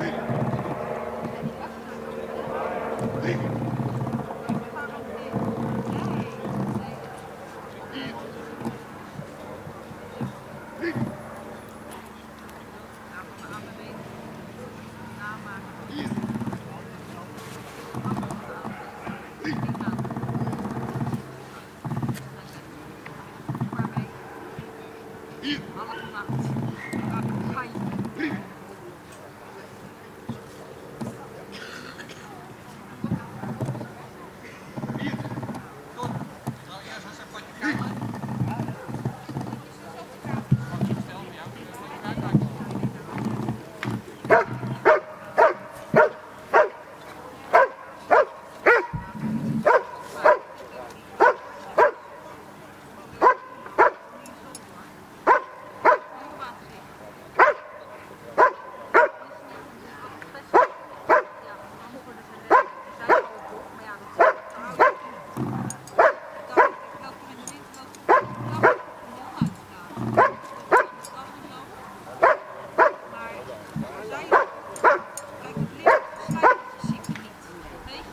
Hey! Okay.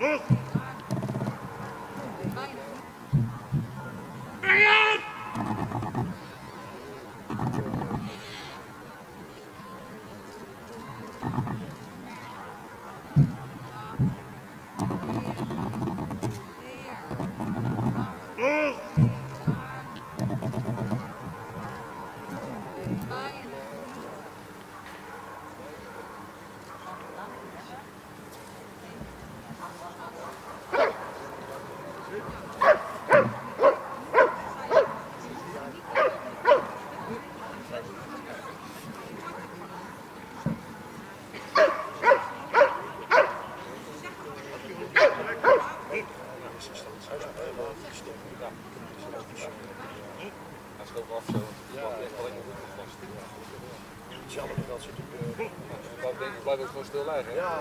Look! het ook af zo, want het ja, echt alleen maar goed vast. Jammer dat ze natuurlijk... Het gewoon stil liggen. Ja.